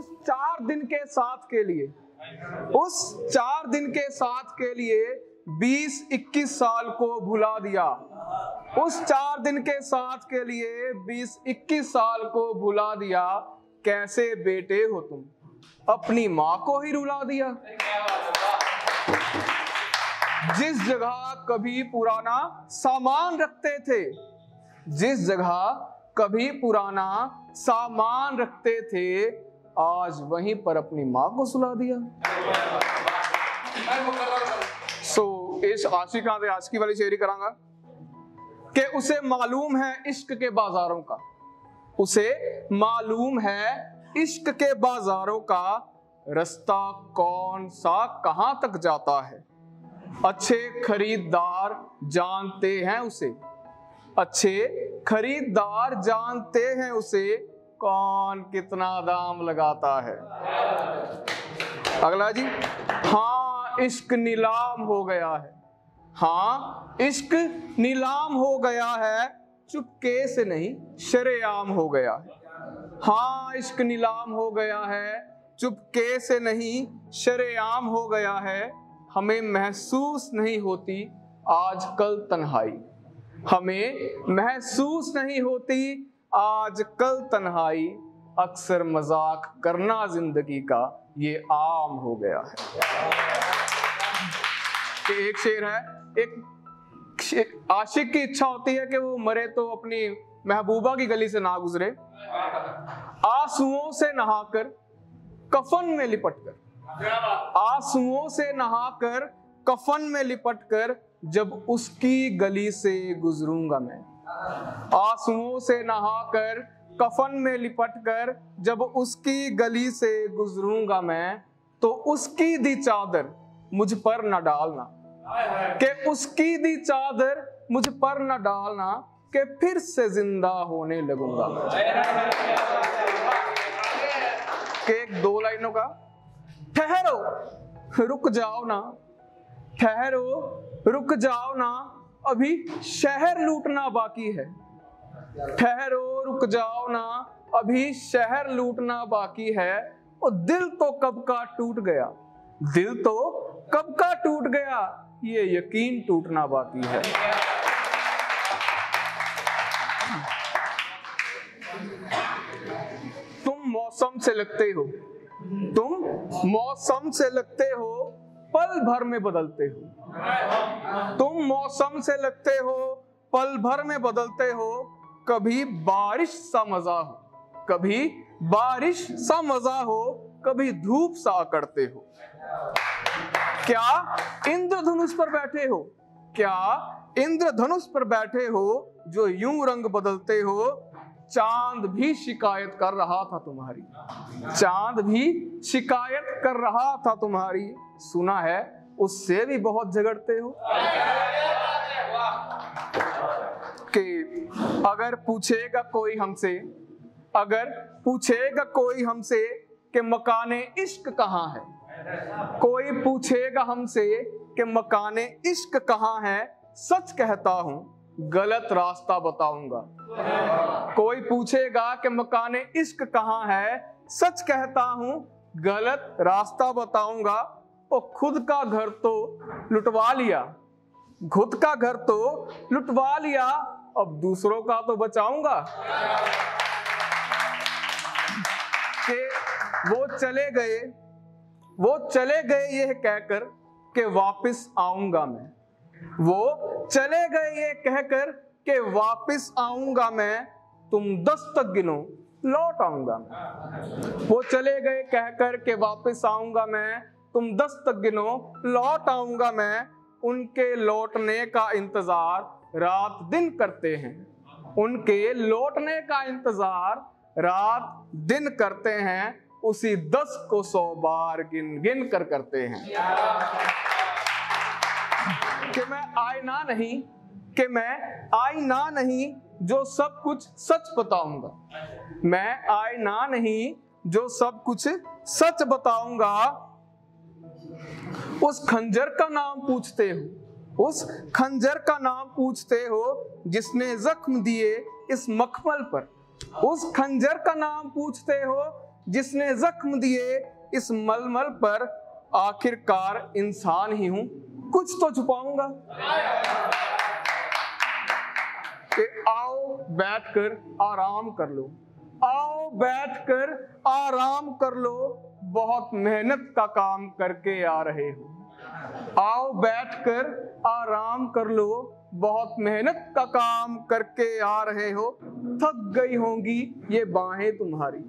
उस चार दिन के साथ के लिए, उस चार दिन के साथ के लिए 20-21 साल को भुला दिया। उस चार दिन के साथ के लिए 20-21 साल को भुला दिया। कैसे बेटे हो तुम? अपनी माँ को ही रुला दिया। जिस जगह कभी पुराना सामान रखते थे, जिस जगह कभी पुराना सामान रखते थे आज वहीं पर अपनी माँ को सुला दिया। सो so, इस आशिका आशिकी वाली शेरी करांगा कि उसे मालूम है इश्क के बाजारों का। उसे मालूम है इश्क के बाजारों का रास्ता कौन सा कहाँ तक जाता है। अच्छे खरीदार जानते हैं उसे। अच्छे खरीदार जानते हैं उसे कौन कितना दाम लगाता है? अगला जी हाँ इश्क नीलाम हो गया है। हाँ इश्क नीलाम हो गया है, चुपके से नहीं, शरेआम हो गया है। हाँ इश्क नीलाम हो गया है, चुपके से नहीं, शरेआम हो गया है। हमें महसूस नहीं होती आजकल तन्हाई। हमें महसूस नहीं होती आज कल तन्हाई अक्सर मज़ाक करना ज़िंदगी का ये आम हो गया है। एक शेर है, एक आशिक की इच्छा होती है कि वो मरे तो अपनी महबूबा की गली से ना गुजरे। आंसुओं से नहाकर कफन में लिपट कर आंसुओं से नहाकर कफन में लिपट कर जब उसकी गली से गुजरूँगा मैं। आंसुओं से नहाकर, कफन में लिपट कर जब उसकी गली से गुजरूँगा मैं तो उसकी दी चादर मुझ पर न डालना। कि उसकी दी चादर मुझ पर न डालना, के फिर से ज़िंदा होने लगूँगा। कि एक दो लाइनों का, ठहरो, रुक जाओ ना, ठहरो, रुक जाओ ना अभी शहर लूटना बाकी है। ठहरो, रुक जाओ ना। अभी शहर लूटना बाकी है। और दिल तो कब का टूट गया? दिल तो कब का टूट गया? ये यकीन टूटना बाकी है। तुम मौसम से लगते हो। तुम मौसम से लगते हो, पल भर में बदलते हो। तुम मौसम से लगते हो, पल भर में बदलते हो, कभी बारिश सा मज़ा हो, कभी बारिश सा मज़ा हो, कभी धूप सा करते हो। क्या इंद्रधनुष पर बैठे हो? क्या इंद्रधनुष पर बैठे हो जो यूँ रंग बदलते हो? चाँद भी शिकायत कर रहा था तुम्हारी। चाँद भी शिकायत कर रहा था तुम्हारी। सुना है उससे भी बहुत झगड़ते हो? कि अगर पूछेगा कोई हमसे, अगर पूछेगा कोई हमसे कि मकान इश्क कहाँ है? कोई पूछेगा हमसे कि मकाने इश्क कहाँ है? सच कहता हूँ, गलत रास्ता बताऊँगा। कोई पूछेगा कि मकान इश्क कहाँ है? सच कहता हूँ, गलत रास्ता बताऊँगा और खुद का घर तो लुटवा लिया, खुद का घर तो लुटवा लिया, अब दूसरों का तो बचाऊँगा। कि वो चले गए, वो चले गए ये कहकर कि वापस आऊँगा मैं। वो चले गए ये कहकर के वापस आऊँगा मैं, तुम दस तक गिनो, लौट आऊँगा मैं। वो चले गए कहकर के वापस आऊँगा मैं तुम दस तक गिनो, लौट आऊँगा मैं उनके लौटने का इंतज़ार रात दिन करते हैं। उनके लौटने का इंतज़ार रात दिन करते हैं, उसी दस को सौ बार गिन गिन कर करते हैं। कि मैं आईना नहीं, कि मैं आईना नहीं जो सब कुछ सच बताऊँगा। मैं आईना नहीं जो सब कुछ सच बताऊँगा उस खंजर का नाम पूछते हो, उस खंजर का नाम पूछते हो जिसने जख्म दिए इस मखमल पर। उस खंजर का नाम पूछते हो जिसने जख्म दिए इस मलमल पर। आखिरकार इंसान ही हूँ। कुछ तो छुपाऊँगा। आओ बैठकर आराम कर लो। आओ बैठकर आराम कर लो। बहुत मेहनत का काम करके आ रहे हो। आओ बैठकर आराम कर लो। बहुत मेहनत का काम करके आ रहे हो। थक गई होंगी ये बाहें तुम्हारी।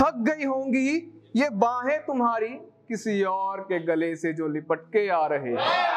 थक गई होंगी ये बाहें तुम्हारी। किसी और के गले से जो लिपट के आ रहे हैं।